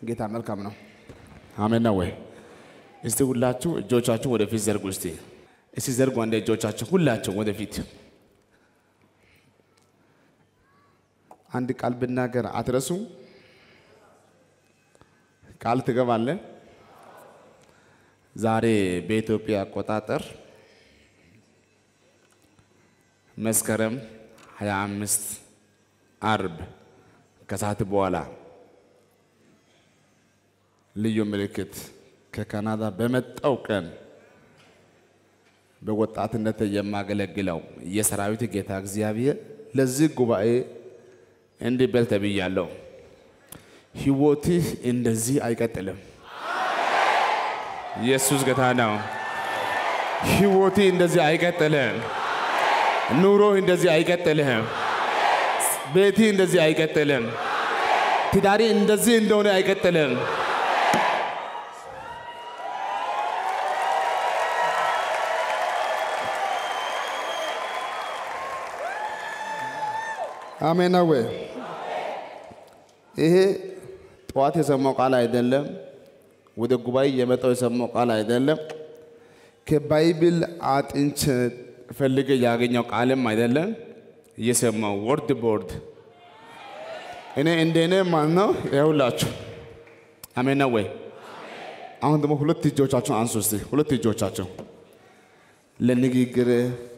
ጌታ መልካም ነው። አሜን ነው ወይ? እስቲ ሁላችሁ እጆቻችሁ ወደፊት ዘርጉ። እስቲ እስቲ ዘርጉ አንዴ እጆቻችሁ ሁላችሁ ወደፊት። አንድ ቃል ብናገር አትረሱ። ቃል ትገባለ። ዛሬ በኢትዮጵያ አቆጣጠር መስከረም 25 አርብ ከሰዓት በኋላ ልዩ ምልክት ከካናዳ በመጣው ቀን በወጣትነት የማገለግለው የሰራዊት ጌታ እግዚአብሔር ለዚህ ጉባኤ እንዲህ በል ተብያለሁ። ሕይወትህ እንደዚህ አይቀጥልም። ኢየሱስ ጌታ ነው። ሕይወትህ እንደዚህ አይቀጥልም። ኑሮህ እንደዚህ አይቀጥልም። ቤትህ እንደዚህ አይቀጥልም። ትዳሪ እንደዚህ እንደሆነ አይቀጥልም። አሜን ነው ወይ? ይሄ ጠዋት የሰማው ቃል አይደለም። ወደ ጉባኤ የመጣው የሰማው ቃል አይደለም። ከባይብል አጥንቼ ፈልጌ ያገኘው ቃልም አይደለም። እየሰማው ወርድ ቦርድ እኔ እንደኔ ማለት ነው። ይኸውላችሁ አሜን ነው ወይ? አሁን ደግሞ ሁለት እጆቻችሁን አንሱ እስቲ። ሁለት እጆቻችሁ ለንግግር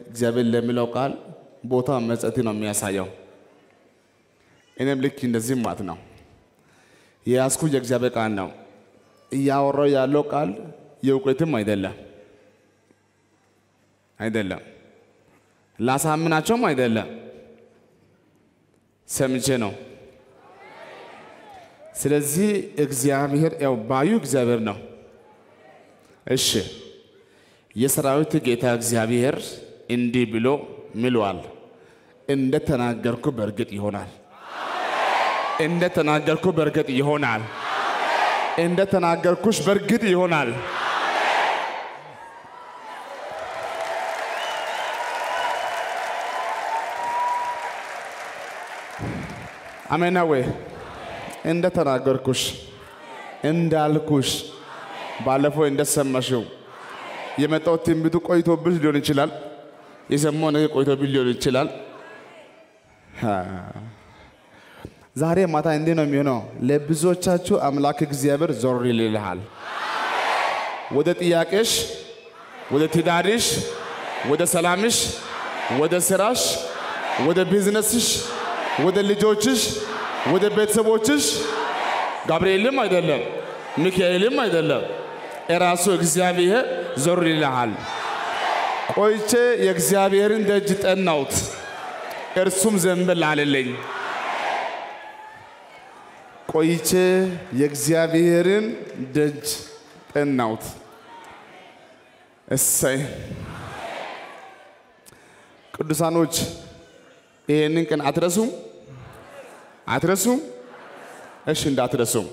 እግዚአብሔር ለሚለው ቃል ቦታ መስጠት ነው የሚያሳየው። እኔም ልክ እንደዚህ ማለት ነው የያዝኩ የእግዚአብሔር ቃል ነው። እያወራው ያለው ቃል የእውቀትም አይደለም አይደለም፣ ላሳምናቸውም አይደለም፣ ሰምቼ ነው። ስለዚህ እግዚአብሔር ያው ባዩ እግዚአብሔር ነው። እሺ የሰራዊት ጌታ እግዚአብሔር እንዲህ ብሎ ምሏል፣ እንደ ተናገርኩ በእርግጥ ይሆናል። እንደ ተናገርኩ በእርግጥ ይሆናል። እንደ ተናገርኩሽ በእርግጥ ይሆናል። አሜን ወይ? እንደ ተናገርኩሽ እንዳልኩሽ ባለፈው እንደሰማሽው የመጣው ትንቢቱ ቆይቶብሽ ሊሆን ይችላል። የሰማው ነገር ቆይቶብሽ ሊሆን ይችላል። ዛሬ ማታ እንዲህ ነው የሚሆነው። ለብዙዎቻችሁ አምላክ እግዚአብሔር ዞር ይልልሃል። ወደ ጥያቄሽ፣ ወደ ትዳርሽ፣ ወደ ሰላምሽ፣ ወደ ስራሽ፣ ወደ ቢዝነስሽ፣ ወደ ልጆችሽ፣ ወደ ቤተሰቦችሽ ጋብርኤልም አይደለም ሚካኤልም አይደለም እራሱ እግዚአብሔር ዞር ይልሃል። ቆይቼ የእግዚአብሔርን ደጅ ጠናሁት፣ እርሱም ዘንበል አለልኝ። ቆይቼ የእግዚአብሔርን ደጅ ጠናሁት። እሰይ ቅዱሳኖች ይሄንን ቀን አትረሱም አትረሱም። እሺ እንዳትረሱም።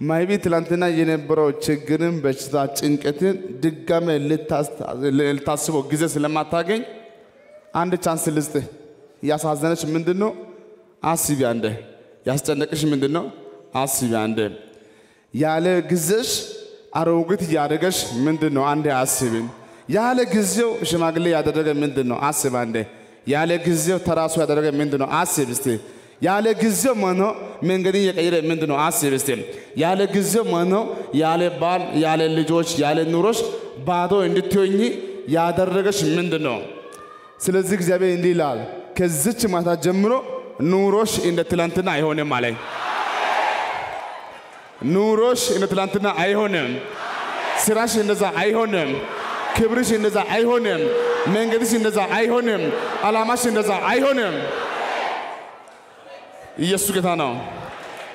ማይቢ ትላንትና የነበረው ችግርን፣ በሽታ፣ ጭንቀትን ድጋሜ ልታስበው ጊዜ ስለማታገኝ አንድ chance ልስጥህ። ያሳዘነች ምንድን ነው? አስቢ አንዴ። ያስጨነቅሽ ምንድን ነው? አስቢ አንዴ። ያለ ጊዜሽ አሮጊት ያደረገሽ ምንድን ነው? አንዴ አስቢን። ያለ ጊዜው ሽማግሌ ያደረገ ምንድን ነው? አስብ አንዴ። ያለ ጊዜው ተራሱ ያደረገ ምንድን ነው? አስብ እስቲ። ያለ ጊዜው መኖ መንገድን የቀየረ ምንድን ነው? አስብ እስቲ። ያለ ጊዜው መኖ ያለ ባል፣ ያለ ልጆች፣ ያለ ኑሮች ባዶ እንድትሆኚ ያደረገሽ ምንድን ነው? ስለዚህ እግዚአብሔር እንዲህ ይላል፣ ከዚች ማታ ጀምሮ ኑሮሽ እንደ ትላንትና አይሆንም አለኝ። ኑሮሽ እንደ ትላንትና አይሆንም። ስራሽ እንደዛ አይሆንም። ክብርሽ እንደዛ አይሆንም። መንገድሽ እንደዛ አይሆንም። አላማሽ እንደዛ አይሆንም። ኢየሱስ ጌታ ነው።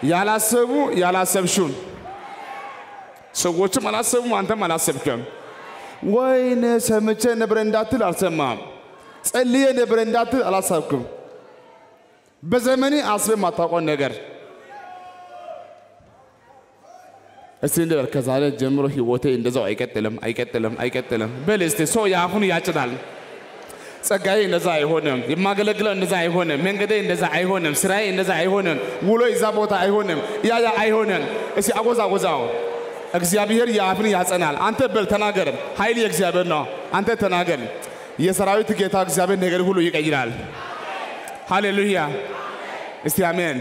ያላሰቡ ያላሰብሹን ሰዎችም አላሰቡም፣ አንተም አላሰብክም። ወይኔ ሰምቼ ነበር እንዳትል አልሰማም። ጸልዬ ነበር እንዳትል አላሰብክም። በዘመኔ አስቤ የማታውቀው ነገር እስቲ እንበል ከዛሬ ጀምሮ ህይወቴ እንደዛው አይቀጥልም፣ አይቀጥልም፣ አይቀጥልም በል እስቲ። ሰው የአፉን ያጭዳል። ጸጋዬ እንደዛ አይሆንም፣ የማገለግለው እንደዛ አይሆንም፣ መንገዴ እንደዛ አይሆንም፣ ስራዬ እንደዛ አይሆንም፣ ውሎ እዛ ቦታ አይሆንም፣ ያ ያ አይሆንም። እስኪ አጎዛ አጎዛው እግዚአብሔር የአፍን ያጸናል። አንተ በል ተናገር። ኃይል የእግዚአብሔር ነው። አንተ ተናገር። የሰራዊት ጌታ እግዚአብሔር ነገር ሁሉ ይቀይራል። ሃሌሉያ! እስቲ አሜን።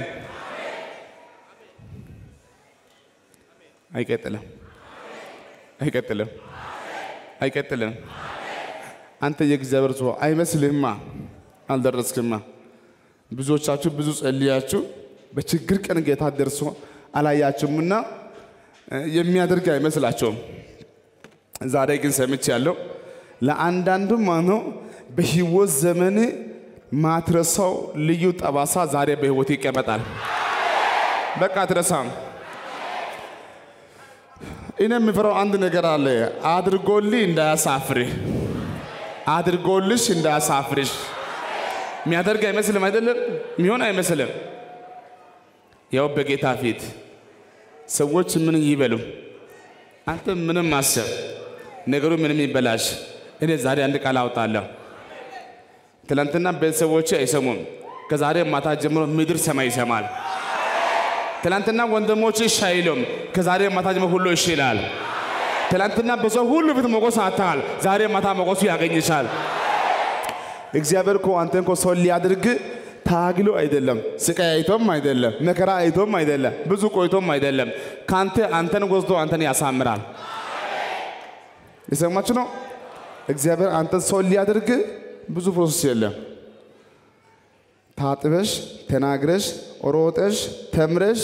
አይቀጥልም፣ አይቀጥልም፣ አይቀጥልም። አንተ የእግዚአብሔር ሰው አይመስልህማ፣ አልደረስክማ። ብዙዎቻችሁ ብዙ ጸልያችሁ በችግር ቀን ጌታ ደርሶ አላያችሁምና የሚያደርግ አይመስላቸውም። ዛሬ ግን ሰምቻለሁ። ለአንዳንዱ ማኖ በህይወት ዘመን ማትረሳው ልዩ ጠባሳ ዛሬ በህይወት ይቀመጣል። በቃ አትረሳም። እኔ የምፈራው አንድ ነገር አለ። አድርጎልህ እንዳያሳፍርህ፣ አድርጎልሽ እንዳያሳፍርሽ። የሚያደርግ አይመስልም አይደለም፣ የሚሆን አይመስልም። ያው በጌታ ፊት ሰዎች ምን ይበሉ፣ አንተ ምንም አሰብ፣ ነገሩ ምንም ይበላሽ። እኔ ዛሬ አንድ ቃል አውጣለሁ። ትላንትና ቤተሰቦች አይሰሙም። ከዛሬ ማታ ጀምሮ ምድር ሰማይ ይሰማል። ትላንትና ወንድሞች እሺ አይሉም። ከዛሬ ማታ ጀምሮ ሁሉ እሺ ይላል። ትላንትና በሰው ሁሉ ፊት ሞገስ አጥተሃል። ዛሬ ማታ ሞገሱ ያገኝሻል። እግዚአብሔር እኮ አንተን እኮ ሰው ሊያድርግ ታግሎ አይደለም፣ ስቃይ አይቶም አይደለም፣ መከራ አይቶም አይደለም፣ ብዙ ቆይቶም አይደለም። ካንተ አንተን ወስዶ አንተን ያሳምራል። የሰማችሁ ነው። እግዚአብሔር አንተን ሰው ሊያደርግ ብዙ process የለም። ታጥበሽ፣ ተናግረሽ፣ ሮጠሽ፣ ተምረሽ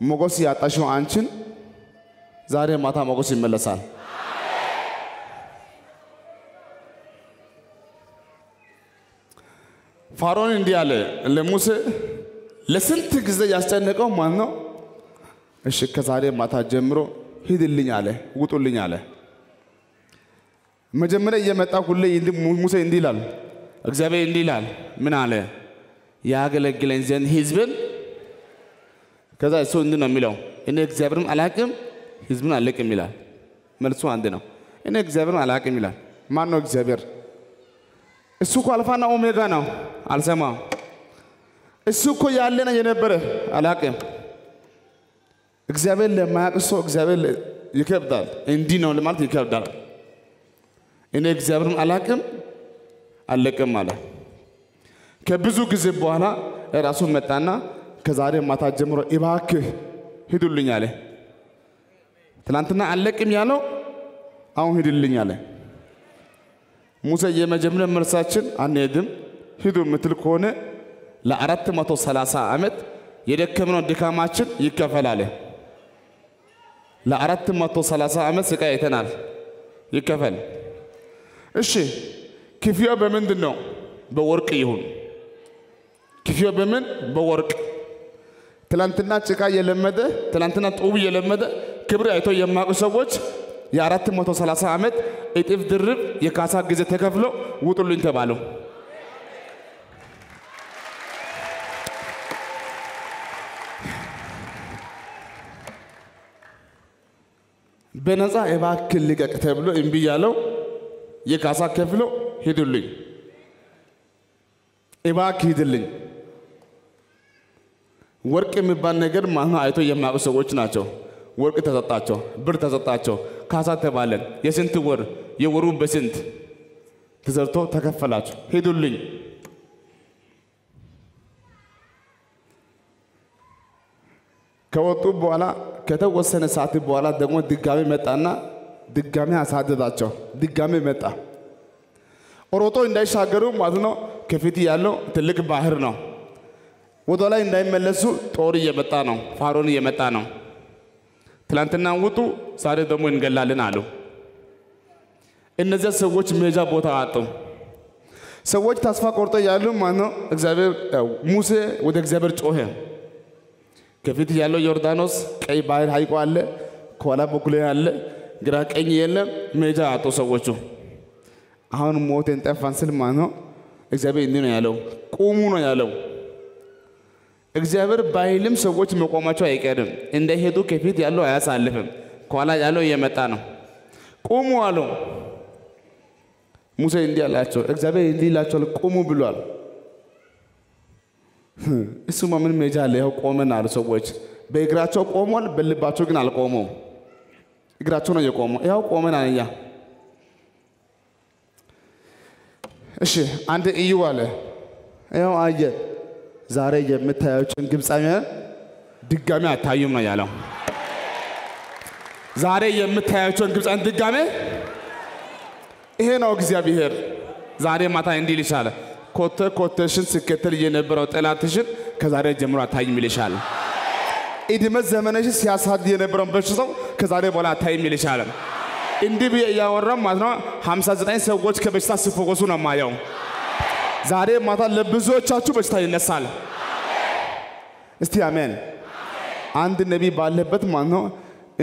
ሞገስ ያጣሽው አንቺን ዛሬ ማታ ሞገስ ይመለሳል። ፋሮን እንዲህ አለ ለሙሴ ለስንት ጊዜ ያስጨነቀው ማን ነው? እሺ ከዛሬ ማታ ጀምሮ ሂድልኝ አለ፣ ውጡልኝ አለ። መጀመሪያ እየመጣ ሁሌ ሙሴ እንዲህ ይላል፣ እግዚአብሔር እንዲህ ይላል። ምን አለ? ያገለግለኝ ዘንድ ህዝብን። ከዛ እሱ እንዲህ ነው የሚለው፣ እኔ እግዚአብሔርን አላቅም ህዝብን አለቅም ይላል። መልሱ አንድ ነው። እኔ እግዚአብሔርን አላቅም ይላል። ማን ነው እግዚአብሔር? እሱ እኮ አልፋና ኦሜጋ ነው። አልሰማም። እሱ እኮ ያለና የነበረ አላቅም። እግዚአብሔር ለማያውቅ ሰው እግዚአብሔር ይከብዳል። እንዲህ ነው ለማለት ይከብዳል። እኔ እግዚአብሔርን አላቅም አለቅም አለ። ከብዙ ጊዜ በኋላ ራሱን መጣና ከዛሬ ማታ ጀምሮ እባክህ ሂዱልኝ አለ። ትናንትና አለቅም ያለው አሁን ሂድልኝ አለ። ሙሴ የመጀመሪያ መልሳችን አንሄድም ሂዱ የምትል ከሆነ ለአራት መቶ ሰላሳ ዓመት የደከምነው ድካማችን ይከፈላል። ለአራት መቶ ሰላሳ ዓመት ስቃይ አይተናል፣ ይከፈል። እሺ ክፍያው በምንድን ነው? በወርቅ ይሁን። ክፍያው በምን? በወርቅ። ትላንትና ጭቃ የለመደ ትላንትና ጡብ የለመደ ክብር አይቶ የማያውቁ ሰዎች የአራት መቶ ሰላሳ ዓመት እጥፍ ድርብ የካሳ ጊዜ ተከፍሎ ውጡልኝ ተባሉ። በነፃ እባክህ ልቀቅ ተብሎ እምቢ ያለው የካሳ ከፍሎ ሂዱልኝ፣ እባክህ ሂድልኝ። ወርቅ የሚባል ነገር ማነው አይቶ የማያውቁ ሰዎች ናቸው። ወርቅ ተሰጣቸው፣ ብር ተሰጣቸው፣ ካሳ ተባለን። የስንት ወር የወሩ በስንት ተዘርቶ ተከፈላችሁ፣ ሂዱልኝ። ከወጡ በኋላ ከተወሰነ ሰዓት በኋላ ደግሞ ድጋሚ መጣና ድጋሚ አሳደዳቸው። ድጋሚ መጣ። ሮጦ እንዳይሻገሩ ማለት ነው። ከፊት ያለው ትልቅ ባህር ነው። ወደ ላይ እንዳይመለሱ ጦር እየመጣ ነው። ፋሮን እየመጣ ነው። ትላንትና ውጡ፣ ዛሬ ደግሞ እንገላለን አሉ። እነዚያ ሰዎች መሄጃ ቦታ አጡ። ሰዎች ተስፋ ቆርጦ ያሉ ማለት ነው። እግዚአብሔር ሙሴ ወደ እግዚአብሔር ጮኸ። ከፊት ያለው ዮርዳኖስ ቀይ ባህር ሐይቆ አለ። ከኋላ በኩል ያለ ግራ ቀኝ የለም። መሄጃ አጡ ሰዎቹ። አሁን ሞቴን ጠፋን ስል ነው። እግዚአብሔር እንዲህ ነው ያለው፣ ቁሙ ነው ያለው። እግዚአብሔር ባይልም ሰዎች መቆማቸው አይቀርም። እንዳይሄዱ ከፊት ያለው አያሳልፍም። ከኋላ ያለው እየመጣ ነው። ቁሙ አለው። ሙሴ እንዲህ አላቸው፣ እግዚአብሔር እንዲህ ይላቸዋል ቁሙ ብሏል። እሱማ ምን ሜጃ አለ? ያው ቆመን አሉ ሰዎች። በእግራቸው ቆሟል፣ በልባቸው ግን አልቆሙም። እግራቸው ነው የቆመው። ያው ቆመን አለኛ። እሺ አንድ እዩ አለ። ያው አየ። ዛሬ የምታያቸውን ግብፃውያን ድጋሚ አታዩም ነው ያለው። ዛሬ የምታያቸውን ግብፃውያን ድጋሜ ይሄ ነው እግዚአብሔር። ዛሬ ማታ እንዲህ ይልሻል፣ ኮቴ ኮቴሽን ሲከተል የነበረው ጠላትሽን ከዛሬ ጀምሮ አታይም ይልሻል። ዕድሜ ዘመንሽን ሲያሳድ የነበረውን በሽታው ከዛሬ በኋላ አታይም ይልሻል። እንዲህ ብዬ እያወራም ማለት ነው 59 ሰዎች ከበሽታ ሲፈወሱ ነው ማየው። ዛሬ ማታ ለብዙዎቻችሁ በሽታ ይነሳል። እስቲ አሜን። አንድ ነቢይ ባለበት ማለት ነው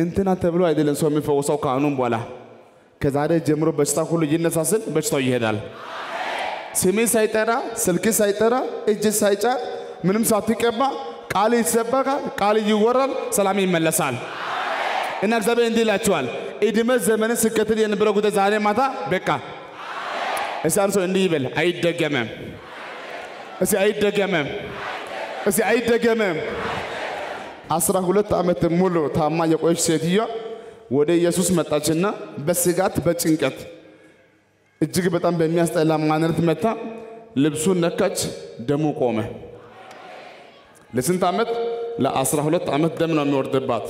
እንትና ተብሎ አይደለም ሰው የሚፈወሰው ከአሁኑም በኋላ ከዛሬ ጀምሮ በሽታ ሁሉ ይነሳ ስል በሽታው ይሄዳል። ስሜ ሳይጠራ ስልክ ሳይጠራ እጅ ሳይጫን ምንም ሳትቀባ ቃል ይሰበካል፣ ቃል ይወራል፣ ሰላም ይመለሳል። እና እግዚአብሔር እንዲህ ይላችኋል፣ ዕድሜ ዘመንን ስከትል የነበረው ጉዳይ ዛሬ ማታ በቃ። እስቲ አንድ ሰው እንዲህ ይበል፣ አይደገመም። እስቲ አይደገመም። እስቲ አይደገመም። አስራ ሁለት ዓመት ሙሉ ታማ የቆየች ሴትዮዋ ወደ ኢየሱስ መጣችና በስጋት በጭንቀት እጅግ በጣም በሚያስጠላ ማንነት መታ ልብሱን ነካች፣ ደሙ ቆመ። ለስንት ዓመት? ለአስራ ሁለት ዓመት ደም ነው የሚወርድባት።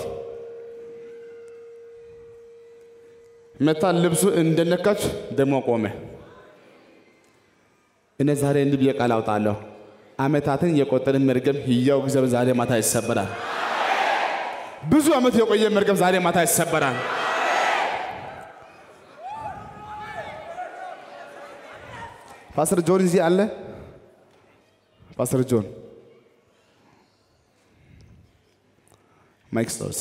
መታ ልብሱ እንደነካች ደሞ ቆመ። እኔ ዛሬ እንዲህ ብዬ ቃል አውጣለሁ። ዓመታትን የቆጠርን መርገም ሕያው እግዚአብሔር ዛሬ ማታ ይሰበራል። ብዙ ዓመት የቆየ መርገም ዛሬ ማታ ይሰበራል። ፓስተር ጆን እዚህ አለ። ፓስተር ጆን ማይክ ስታውስ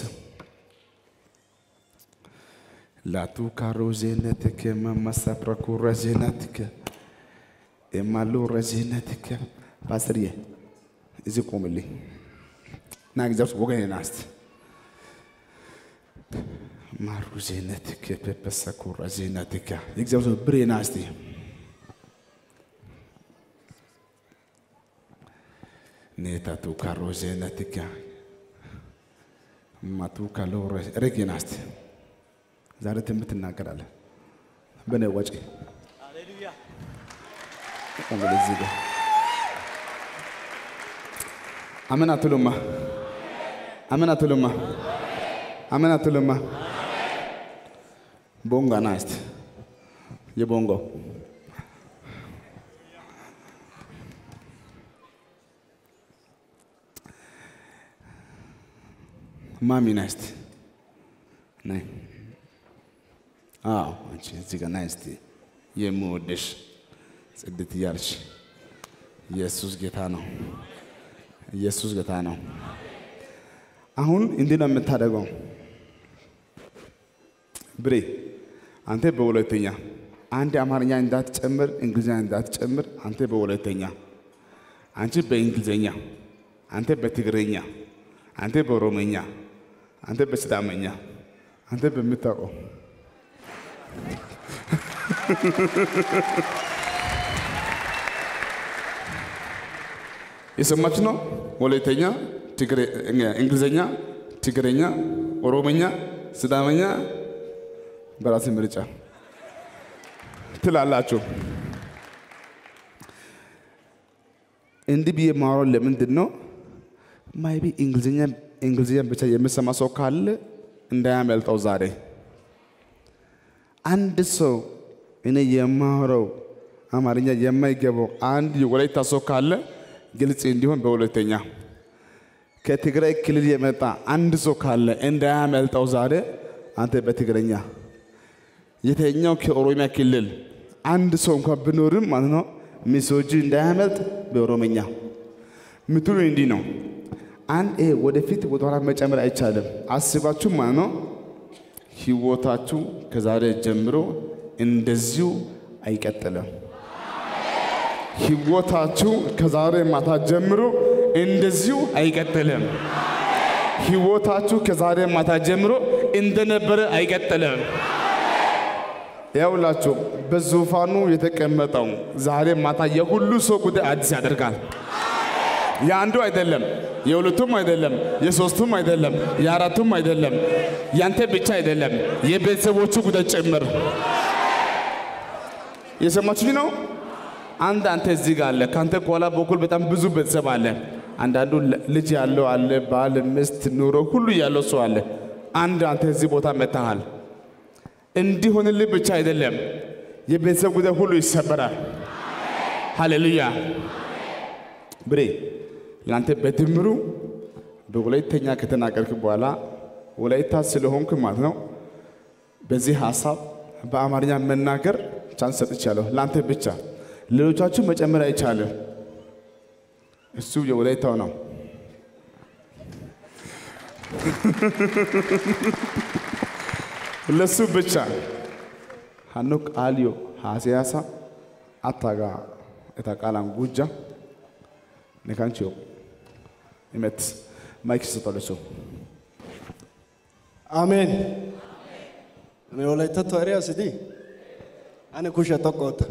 ላቱ ካሮ ዜነትከ መመሳፕረኩ ረዜነትከ የማሉ ረዜነትከ ፓስተርዬ እዚህ ቆምልኝ ና እግዚአብሔር ወገኔ ና እስቲ ማሩ ዜነትከ ፔፐሰኩ ረዜነትከ የእግዚአብሔር ብሬ ና እስቲ ኔታቱ ካሮ ዜነትከ ማቱ ረጌና እስቲ ዛሬ ትንቢት እናገራለን። በኔ ወጪ አሜን አትሉማ? አሜን አትሉማ? አሜን አትሉማ? ቦንጋ ና እስቲ የቦንጎ ማሚ እስቲ ነይ። አዎ አንቺ እዚህ ጋር ና እስቲ ጽድት እያልሽ ኢየሱስ ጌታ ነው። ኢየሱስ ጌታ ነው። አሁን እንዲህ ነው የምታደርገው። ብሬ አንተ በሁለተኛ አንድ አማርኛ እንዳትጨምር፣ እንግሊዝኛ እንዳትጨምር። አንተ በሁለተኛ አንቺ በእንግሊዝኛ፣ አንተ በትግረኛ፣ አንተ በኦሮመኛ፣ አንተ በሲዳመኛ፣ አንተ በምታውቀው የሰማችሁ ነው። ወላይተኛ፣ እንግሊዝኛ፣ ትግረኛ፣ ኦሮመኛ፣ ስዳመኛ በራሴ ምርጫ ትላላችሁ። እንዲህ ብዬ ማወራው ለምንድን ነው? ማይቢ እንግሊዝኛ ብቻ የምሰማ ሰው ካለ እንዳያመልጠው ዛሬ። አንድ ሰው እኔ የማወራው አማርኛ የማይገባው አንድ የወላይታ ሰው ካለ ግልጽ እንዲሆን በሁለተኛ። ከትግራይ ክልል የመጣ አንድ ሰው ካለ እንዳያመልጠው ዛሬ አንተ በትግረኛ። የተኛው ከኦሮሚያ ክልል? አንድ ሰው እንኳን ብኖርም ማለት ነው ሚሶጂ እንዳያመልጥ በኦሮምኛ። ምትሉ እንዲህ ነው። አንድ ይሄ ወደፊት ወደኋላ መጨመር አይቻልም። አስባችሁ ማለት ነው ህይወታችሁ ከዛሬ ጀምሮ እንደዚሁ አይቀጥልም። ህይወታችሁ ከዛሬ ማታ ጀምሮ እንደዚሁ አይቀጥልም። ህይወታችሁ ከዛሬ ማታ ጀምሮ እንደነበረ አይቀጥልም። ያውላችሁ በዙፋኑ የተቀመጠው ዛሬ ማታ የሁሉ ሰው ጉዳይ አዲስ ያደርጋል። የአንዱ አይደለም፣ የሁለቱም አይደለም፣ የሶስቱም አይደለም፣ የአራቱም አይደለም፣ ያንተ ብቻ አይደለም፣ የቤተሰቦቹ ጉዳይ ጭምር። የሰማችሁኝ ነው። አንድ አንተ እዚህ ጋር አለ፣ ከአንተ ከኋላ በኩል በጣም ብዙ ቤተሰብ አለ። አንዳንዱ ልጅ ያለው አለ፣ ባል፣ ሚስት፣ ኑሮ ሁሉ ያለው ሰው አለ። አንድ አንተ እዚህ ቦታ መጥተሃል። እንዲሆንልህ ብቻ አይደለም፣ የቤተሰብ ጉዳይ ሁሉ ይሰበራል። ሃሌሉያ ብሬ ለአንተ በድምሩ በወላይተኛ ከተናገርክ በኋላ ወላይታ ስለሆንክ ማለት ነው። በዚህ ሀሳብ በአማርኛ መናገር ቻንስ ሰጥቻለሁ ለአንተ ብቻ። ሌሎቻችሁ መጨመር አይቻልም። እሱ የወላይታው ነው። ለሱ ብቻ ሀኖ ቃልዮ ሀሲያሳ አታጋ እታቃላን ጉጃ ነካንቺዮ Evet. Mike size parlasın. Amen. Amen. Wolaytta to'ariya sidii? Ani kusha tokko oota.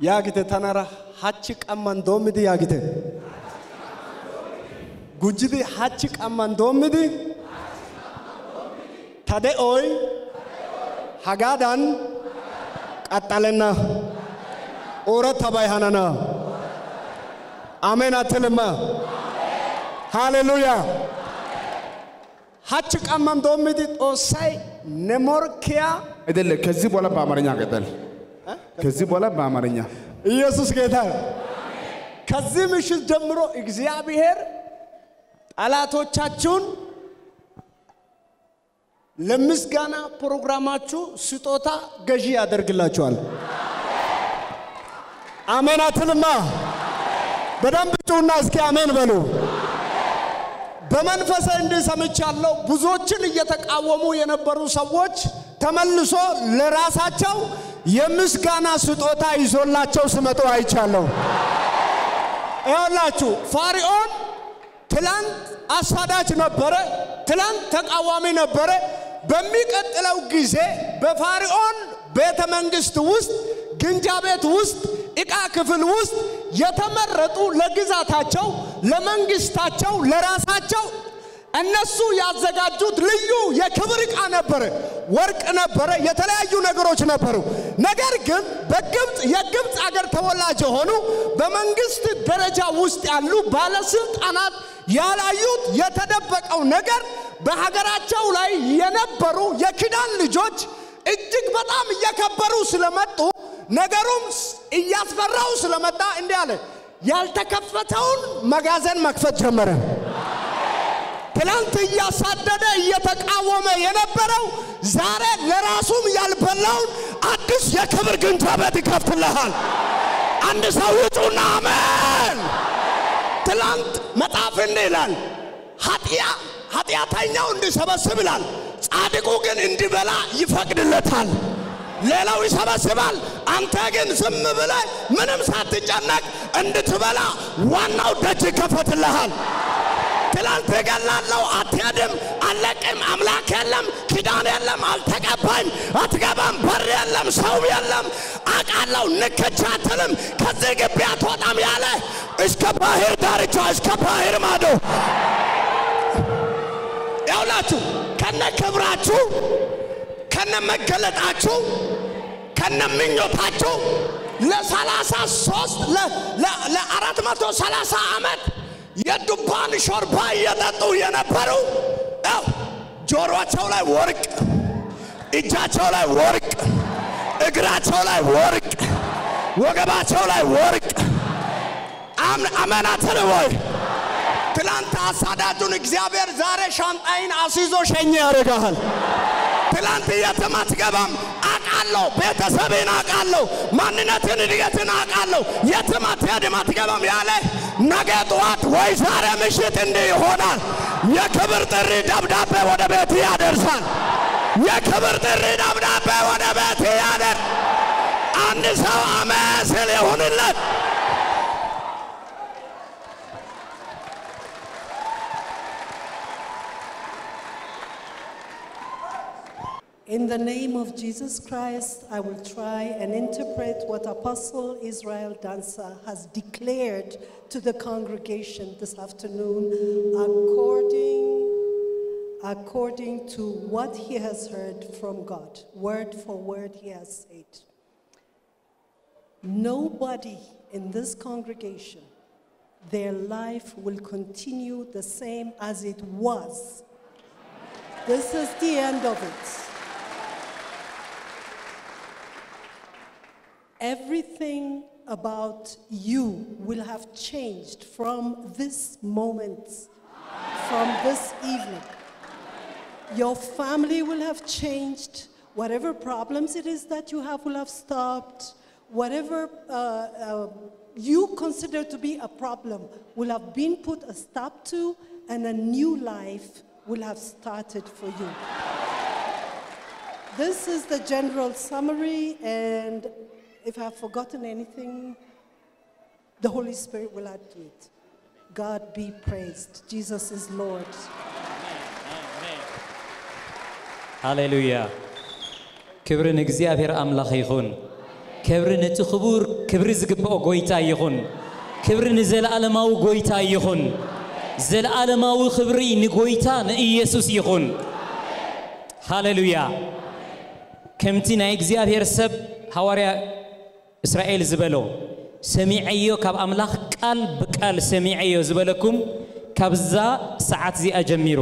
Yaagite tanara hachi qamman doommidi yaagite. Gujjidi hachi qamman doommidi. Ta de'oy hagaadan qaxxalenna. Oorattabay hanana. Attilimma. Hallelujah. hachchi qamman doommidi xoossay ne morkkiyaa አይደለም። ከዚህ በኋላ በአማርኛ ቀጠል። ከዚህ በኋላ በአማርኛ ኢየሱስ ጌታ ከዚህ ምሽት ጀምሮ እግዚአብሔር ጠላቶቻችሁን ለምስጋና ፕሮግራማችሁ ስጦታ ገዢ ያደርግላችኋል። አሜን አትልማ? በደንብ ጩና እስኪ አሜን በሉ። በመንፈሰ እንዲህ ሰምቻለሁ። ብዙዎችን እየተቃወሙ የነበሩ ሰዎች ተመልሶ ለራሳቸው የምስጋና ስጦታ ይዞላቸው ስመጡ አይቻለሁ። ይኸውላችሁ ፋሪኦን ትላንት አሳዳጅ ነበረ፣ ትላንት ተቃዋሚ ነበረ። በሚቀጥለው ጊዜ በፋሪኦን ቤተ መንግስት ውስጥ ግንጃ ቤት ውስጥ ዕቃ ክፍል ውስጥ የተመረጡ ለግዛታቸው፣ ለመንግስታቸው፣ ለራሳቸው እነሱ ያዘጋጁት ልዩ የክብር ዕቃ ነበረ። ወርቅ ነበረ፣ የተለያዩ ነገሮች ነበሩ። ነገር ግን በግብፅ የግብፅ አገር ተወላጅ የሆኑ በመንግስት ደረጃ ውስጥ ያሉ ባለስልጣናት ያላዩት የተደበቀው ነገር በሀገራቸው ላይ የነበሩ የኪዳን ልጆች እጅግ በጣም እየከበሩ ስለመጡ ነገሩም እያስፈራው ስለመጣ እንዲህ አለ፣ ያልተከፈተውን መጋዘን መክፈት ጀመረ። ትላንት እያሳደደ እየተቃወመ የነበረው ዛሬ ለራሱም ያልበላውን አዲስ የክብር ግንጃ ቤት ይከፍትልሃል። አንድ ሰው ውጡና አሜን። ትላንት መጽሐፍ እንዲህ ይላል፣ ኃጢያ ኃጢአተኛው እንዲሰበስብ ይላል፣ ጻድቁ ግን እንዲበላ ይፈቅድለታል። ሌላው ይሰበስባል፣ አንተ ግን ዝም ብለህ ምንም ሳትጨነቅ እንድትበላ ዋናው ደጅ ይከፈትልሃል። ትላንት እገላለሁ፣ አትሄድም፣ አለቅም፣ አምላክ የለም፣ ኪዳን የለም፣ አልተቀባኝ፣ አትገባም፣ በር የለም፣ ሰው የለም፣ አቃለው ንክቻ አትልም፣ ከዚህ ግቢ አትወጣም ያለ እስከ ባህር ዳርቻ እስከ ባህር ማዶ። ያውላችሁ ከነ ክብራችሁ ከነ መገለጣችሁ ከነ ምኞታችሁ ለሰላሳ ሶስት ለአራት መቶ ሰላሳ ዓመት የዱባን ሾርባ እየጠጡ የነበሩ ያው ጆሮአቸው ላይ ወርቅ፣ እጃቸው ላይ ወርቅ፣ እግራቸው ላይ ወርቅ፣ ወገባቸው ላይ ወርቅ። አመናትን ወይ? ትላንት አሳዳጁን እግዚአብሔር ዛሬ ሻንጣይን አስይዞ ሸኘ ያደርግሃል። ትላንት የትም አትገባም አቃለሁ፣ ቤተሰብን አቃለሁ፣ ማንነትን እድገትን አቃለሁ፣ የትም አትሄድም አትገባም ያለ ነገ ጠዋት ወይ ዛሬ ምሽት እንዲህ ይሆናል። የክብር ጥሪ ደብዳቤ ወደ ቤት ያደርሳል። የክብር ጥሪ ደብዳቤ ወደ ቤት ያደር አንድ ሰው ሲል ይሁንለት። In the name of Jesus Christ, I will try and interpret what Apostle Israel Danza has declared to the congregation this afternoon according, according to what he has heard from God. Word for word, he has said. Nobody in this congregation, their life will continue the same as it was. This is the end of it. Everything about you will have changed from this moment, from this evening. Your family will have changed. Whatever problems it is that you have will have stopped. Whatever uh, uh, you consider to be a problem will have been put a stop to, and a new life will have started for you. This is the general summary, and if I've forgotten anything, the Holy Spirit will add to it. God be praised. Jesus is Lord. ሃሌሉያ ክብሪ ንእግዚኣብሔር ኣምላኽ ይኹን ክብሪ ነቲ ክቡር ክብሪ ዝግብኦ ጎይታ ይኹን ክብሪ ንዘለኣለማዊ ጎይታ ይኹን ዘለኣለማዊ ክብሪ ንጎይታ ንኢየሱስ ይኹን ሃሌሉያ ከምቲ ናይ እግዚኣብሔር ሰብ ሃዋርያ እስራኤል ዝበሎ ሰሚዐዮ ካብ ኣምላኽ ቃል ብቃል ሰሚዐዮ ዝበለኩም ካብዛ ሰዓት እዚኣ ጀሚሩ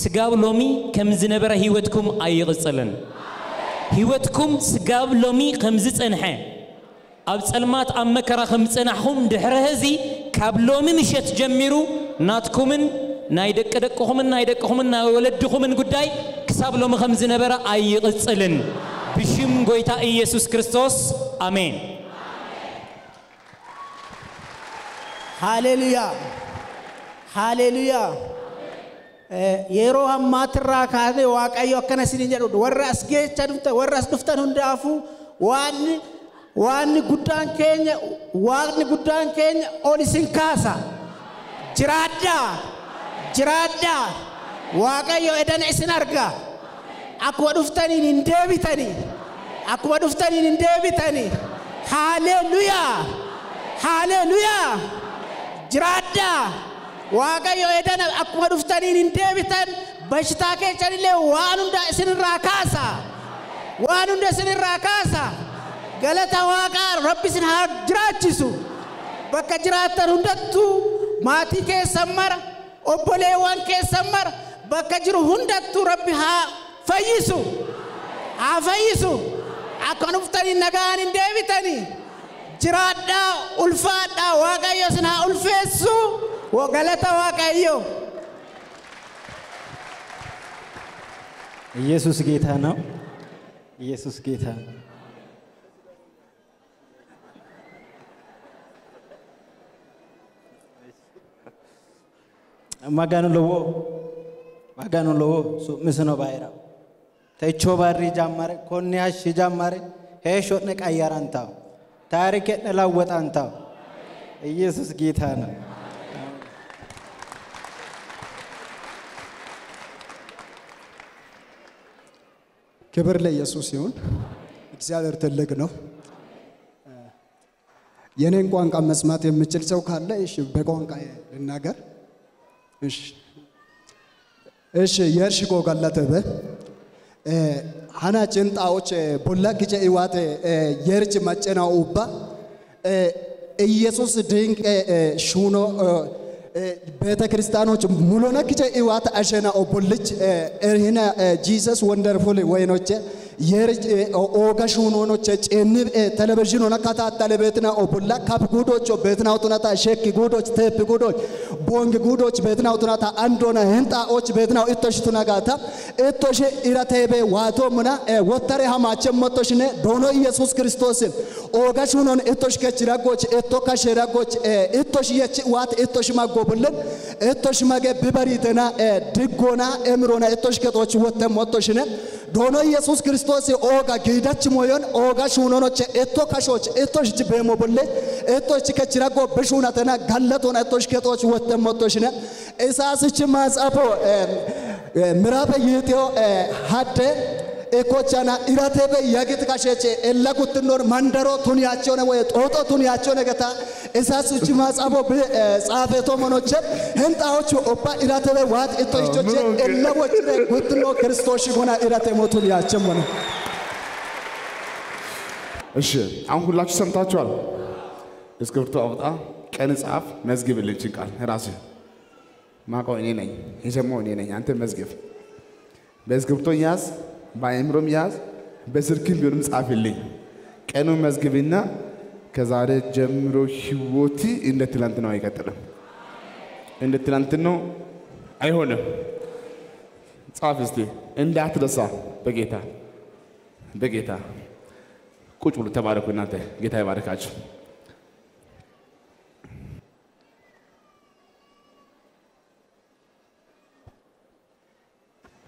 ስጋብ ሎሚ ከም ዝነበረ ህይወትኩም ኣይቕፅልን ህይወትኩም ስጋብ ሎሚ ከም ዝፀንሐ ኣብ ጸልማት ኣብ መከራ ከም ዝጸናሕኹም ድሕሪ ህዚ ካብ ሎሚ ምሸት ጀሚሩ ናትኩምን ናይ ደቂ ደቅኹምን ናይ ደቅኹምን ናይ ወለድኹምን ጉዳይ ክሳብ ሎሚ ከም ዝነበረ ኣይቕፅልን ብሽም ጎይታ ኢየሱስ ክርስቶስ. Eh, ammaatirraa kaasee waaqayyo akkana isin jedhu warra as geecha dhuftan warra as dhuftan hundaafu waanni waanni guddaan keenya waaqni guddaan keenya ol isin kaasa jiraadhaa jiraadhaa waaqayyo edana isin arga akkuma dhuftaniin hin deebitanii akkuma dhuftaniin hin deebitanii haaleluyaa haaleluyaa jiraadhaa waaqayyo edana akkuma dhuftaniin hin deebitan bashitaa keessanillee waan hunda isinirraa kaasa waan hunda isinirraa kaasa galata waaqaa rabbi isin haa jiraachisu bakka jiraattan hundattuu maatii keessan mara obboleewwan keessan mara bakka jiru hundattuu rabbi haa dhuftanii nagaan hin deebitanii jiraadhaa ulfaadhaa waaqayyo isin haa ulfeessu galata waaqayyo ኢየሱስ ጌታ ነው። ኢየሱስ ጌታ ነው። maganu lowo maganu lowo su'misino bayira techo barri jammare konni hashshi jammare heeshsho'ne qayyarantawo taarike'ne lawwoxantawo ኢየሱስ ጌታ ነው። ክብር ለኢየሱስ ይሁን። እግዚአብሔር ትልቅ ነው። የኔን ቋንቋ መስማት የምችል ሰው ካለ እሺ፣ በቋንቋ ልናገር። እሺ፣ እሺ የርሽ ጎጋለተበ ሀና ጭንጣዎች ቦላ ግጨ ኢዋቴ የርች መጨና ኡባ ኢየሱስ ድንቅ ቤተ ክርስቲያኖች ሙሉነ ግጨ ኢዋት አሸና ኦቦልች እርህነ ጂሰስ ወንደርፉል ወይኖቼ የርጅ ኦጋ ሹኖኖቼ ጭኒ ቴሌቪዥን ሆነ ከታተለ ቤትና ኦቡላ ካፕ ጉዶች ቤትና ውጡናታ ሼክ ጉዶች ቴፕ ጉዶች ቦንግ ጉዶች ቤትና ውጡናታ አንዶነ ህንጣዎች ቤትና እቶሽ ቱናጋታ እቶሽ ኢራቴቤ ዋቶ ሙና ወተሬ ሀማቸ ሞቶሽነ ዶኖ ኢየሱስ ክርስቶስን ኦጋ ሹኖን እቶሽ ከችራጎች እቶ ከሽራጎች እቶሽ የች ዋት እቶሽ ማጎብልን እቶሽ መገ ቢበሪትና ድጎና እምሮና እቶሽ ከቶች ወተ ሞቶሽነ ዶኖ ኢየሱስ ክርስቶስ ኦጋ ጊዳች ሞዮን ኦጋ ሹኖኖች እቶ ከሾች እቶሽ ጅቤሞ ቦሌ እቶች ከችራጎ ብሹናተና ጋለቶና እቶሽ ከቶች ወተ ሞቶሽነ እሳስች ማጻፎ ምዕራፈ ኤኮቻና ኢራቴበ የግት ካሸቼ ኤላ ጉትኖር መንደሮ ቱንያቸውነ ወይ? ጦጦ ቱንያቸውነ ገታ? እሳስ ኡቺ ማጻቦ ጻፌቶ መኖቼ ህንጣዎቹ ኦባ ኢራቴበ ዋት እቶ ይቾቼ ኤላ ወጭ ጉትኖ ክርስቶስ ጎና ኢራቴ ሞቱን ያቸም ሆነ እሺ አሁን ሁላችሁ ሰምታችኋል። እስክሪብቶ አውጣ፣ ቀን ጻፍ፣ መዝግብልኝ ይህችን ቃል ራስህ ማውቀው እኔ ነኝ፣ የሰማው እኔ ነኝ። አንተ መዝግብ፣ በእስክሪብቶ ያዝ፣ በአእምሮም ያዝ፣ በስልክም ቢሆንም ጻፍልኝ። ቀኑን መዝግብና ከዛሬ ጀምሮ ህይወቲ እንደ ትላንት ነው አይቀጥልም። እንደ ትላንት ነው አይሆንም። ጻፍ እስቲ እንዳትረሳ። በጌታ በጌታ ቁጭ ብሎ ተባረኩ። እናንተ ጌታ ይባርካችሁ።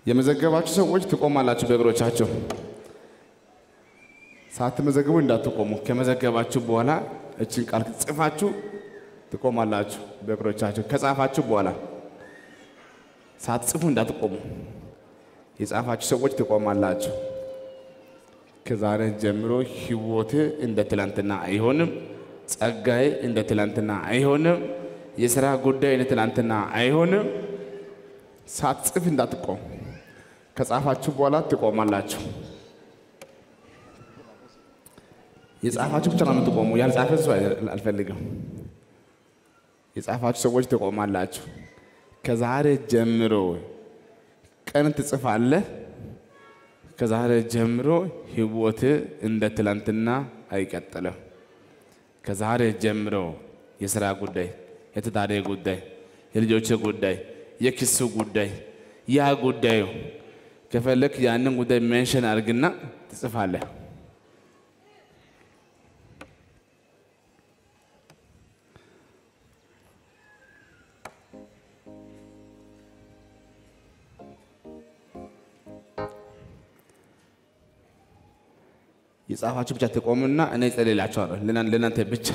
የመዘገባችሁ ሰዎች ትቆማላችሁ በእግሮቻችሁ። ሳትመዘግቡ እንዳትቆሙ። ከመዘገባችሁ በኋላ እችን ቃል ጽፋችሁ ትቆማላችሁ በእግሮቻችሁ። ከጻፋችሁ በኋላ ሳትጽፉ እንዳትቆሙ። የጻፋችሁ ሰዎች ትቆማላችሁ። ከዛሬ ጀምሮ ህይወት እንደ ትላንትና አይሆንም። ጸጋዬ እንደ ትላንትና አይሆንም። የሥራ ጉዳይ እንደ ትላንትና አይሆንም። ሳትጽፍ እንዳትቆም። ከጻፋችሁ በኋላ ትቆማላችሁ። የጻፋችሁ ብቻ ነው የምትቆሙ። ያልጻፈ ሰው አልፈልግም። የጻፋችሁ ሰዎች ትቆማላችሁ። ከዛሬ ጀምሮ ቀን ትጽፋለህ። ከዛሬ ጀምሮ ህይወት እንደ ትላንትና አይቀጥልም። ከዛሬ ጀምሮ የሥራ ጉዳይ፣ የትዳሬ ጉዳይ፣ የልጆች ጉዳይ፣ የክሱ ጉዳይ፣ ያ ጉዳዩ ከፈለክ ያንን ጉዳይ ሜንሽን አድርግና ትጽፋለህ። የጻፋችሁ ብቻ ትቆሙና እኔ እጸልይላችኋለሁ። ለእና- ለእናንተ ብቻ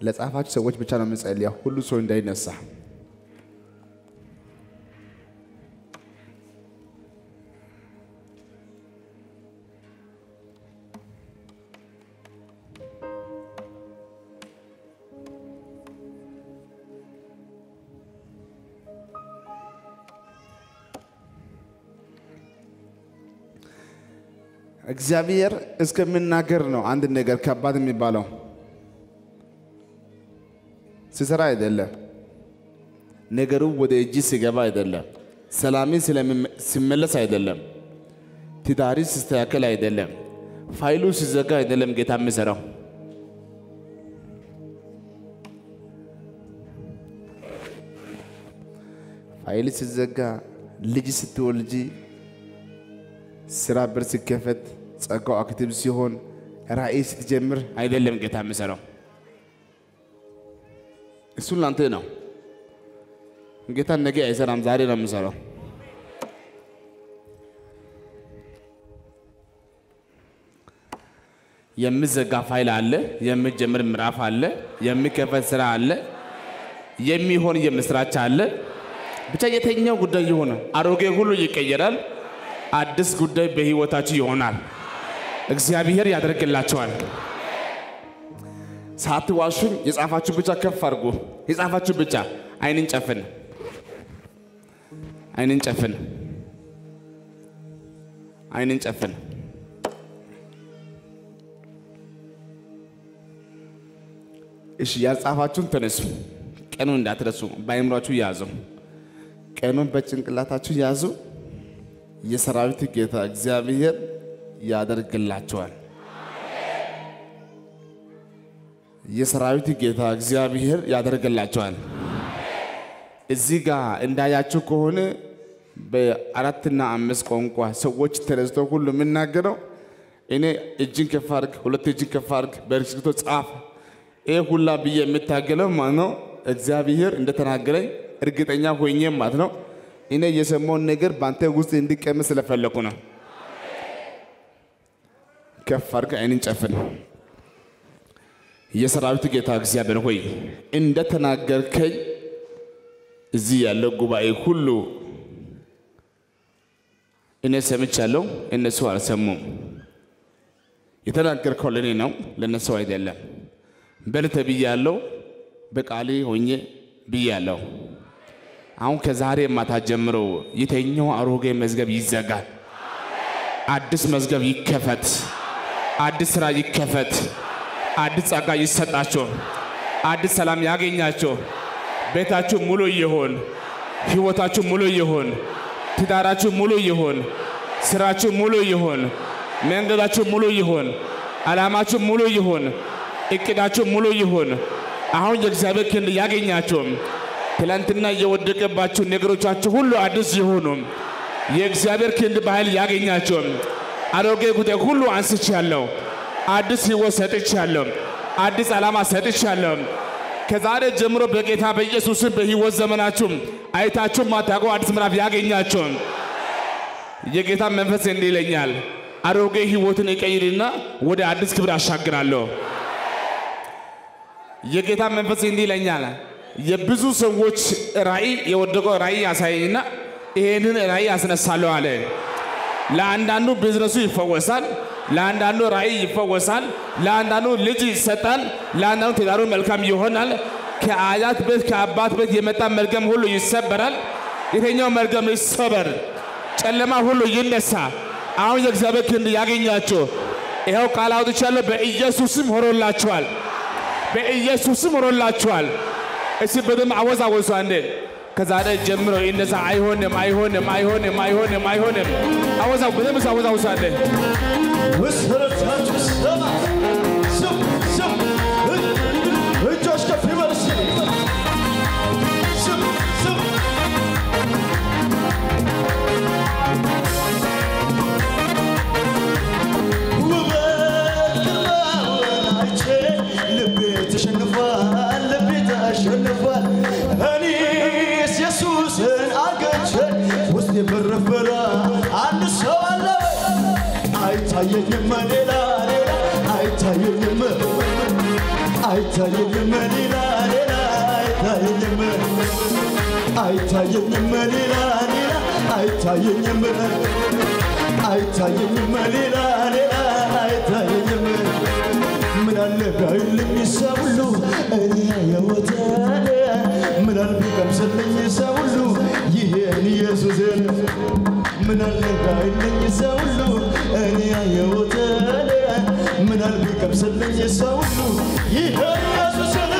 ለጻፋችሁ ሰዎች ብቻ ነው የምጸልየው፣ ሁሉ ሰው እንዳይነሳ። እግዚአብሔር እስከምናገር ነው አንድ ነገር ከባድ የሚባለው ሲሰራ አይደለም። ነገሩ ወደ እጅ ሲገባ አይደለም። ስለሚመ- ሲመለስ አይደለም። ትዳር ሲስተካከል አይደለም። ፋይሉ ሲዘጋ አይደለም ጌታ የሚሰራው። ፋይል ሲዘጋ፣ ልጅ ስትወልጂ፣ ስራ በር ሲከፈት፣ ጸጋው active ሲሆን፣ ራእይ ስትጀምር አይደለም ጌታ የሚሰራው። እሱን ላንተ ነው። ጌታ ነገ አይሰራም፣ ዛሬ ነው የሚሰራው። የሚዘጋ ፋይል አለ፣ የሚጀምር ምዕራፍ አለ፣ የሚከፈት ስራ አለ፣ የሚሆን የምስራች አለ። ብቻ የተኛው ጉዳይ የሆነ አሮጌ ሁሉ ይቀየራል። አዲስ ጉዳይ በህይወታችሁ ይሆናል። እግዚአብሔር ያደርግላቸዋል። ሳትዋሹኝ የጻፋችሁ ብቻ ከፍ አድርጉ። የጻፋችሁ ብቻ አይንን ጨፍን፣ አይንን ጨፍን፣ አይንን ጨፍን። እሺ ያልጻፋችሁን ተነሱ። ቀኑን እንዳትረሱ በአይምሯችሁ ያዙ። ቀኑን በጭንቅላታችሁ ያዙ። የሰራዊት ጌታ እግዚአብሔር ያደርግላቸዋል። የሰራዊት ጌታ እግዚአብሔር ያደርግላቸዋል። እዚህ ጋር እንዳያችሁ ከሆነ በአራትና አምስት ቋንቋ ሰዎች ተነስተው ሁሉ የምናገረው እኔ እጅን ከፍ አድርግ፣ ሁለት እጅን ከፍ አድርግ፣ በእስክሪብቶ ጻፍ። ይህ ሁላ ብዬ የምታገለው ማለት ነው እግዚአብሔር እንደተናገረኝ እርግጠኛ ሆኜ ማለት ነው። እኔ የሰማውን ነገር በአንተ ውስጥ እንዲቀመጥ ስለፈለኩ ነው። ከፍ አድርግ፣ አይንን ጨፍን። የሰራዊት ጌታ እግዚአብሔር ሆይ እንደተናገርከኝ እዚህ ያለው ጉባኤ ሁሉ እኔ ሰምቻለሁ፣ እነሱ አልሰሙም። የተናገርከው ለእኔ ነው፣ ለእነሱ አይደለም። በል ተብያለሁ፣ በቃሌ ሆኜ ብያለሁ። አሁን ከዛሬ ማታ ጀምሮ የተኛው አሮጌ መዝገብ ይዘጋል። አዲስ መዝገብ ይከፈት። አዲስ ስራ ይከፈት። አዲስ ጸጋ ይሰጣቸው። አዲስ ሰላም ያገኛቸው። ቤታችሁ ሙሉ ይሁን። ህይወታችሁ ሙሉ ይሁን። ትዳራችሁ ሙሉ ይሁን። ስራችሁ ሙሉ ይሁን። መንገዳችሁ ሙሉ ይሁን። ዓላማችሁ ሙሉ ይሁን። እቅዳችሁ ሙሉ ይሁን። አሁን የእግዚአብሔር ክንድ ያገኛችሁ። ትላንትና የወደቀባችሁ ነገሮቻችሁ ሁሉ አዲስ ይሁኑ። የእግዚአብሔር ክንድ በኃይል ያገኛችሁ። አሮጌ ጉዳይ ሁሉ አንስቻለሁ። አዲስ ህይወት ሰጥቻለሁ። አዲስ ዓላማ ሰጥቻለሁ። ከዛሬ ጀምሮ በጌታ በኢየሱስም በህይወት ዘመናችሁ አይታችሁ ማታውቁ አዲስ ምዕራፍ ያገኛችሁ። የጌታ መንፈስ እንዲህ ይለኛል፣ አሮጌ ህይወትን እቀይርና ወደ አዲስ ክብር አሻግራለሁ። የጌታ መንፈስ እንዲህ ይለኛል፣ የብዙ ሰዎች ራእይ የወደቀው ራእይ ያሳየኝና ይሄንን ራእይ ያስነሳለሁ አለ። ለአንዳንዱ ቢዝነሱ ይፈወሳል፣ ለአንዳንዱ ራእይ ይፈወሳል፣ ለአንዳንዱ ልጅ ይሰጣል፣ ለአንዳንዱ ትዳሩ መልካም ይሆናል። ከአያት ቤት ከአባት ቤት የመጣ መርገም ሁሉ ይሰበራል። የተኛው መርገም ይሰበር፣ ጨለማ ሁሉ ይነሳ። አሁን የእግዚአብሔር ክንድ ያገኛችሁ። ይኸው ቃል አውጥቻለሁ። በኢየሱስም ሆኖላችኋል፣ በኢየሱስም ሆኖላችኋል። እስቲ በደንብ አወዛወዙ አንዴ። ከዛሬ ጀምሮ እንደዛ አይሆንም፣ አይሆንም፣ አይሆንም፣ አይሆንም፣ አይሆንም። አወዛው በደንብ አወዛውዙ አንዴ። አይታየኝም ሌላ ሌላ አይታየኝም አይታየኝም ሌላ ሌላ አይታየኝም አለ ባይልኝ ሰው ሁሉ እኔ ምን አለ ቢቀምስልኝ ሰው ሁሉ ይሄን ኢየሱስን ምን አለ ባይልኝ ሰው ሁሉ እኔ ያየሁትን አለ ቢቀምስልኝ ሰው ሁሉ ይሄን ኢየሱስን